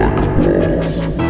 like walls.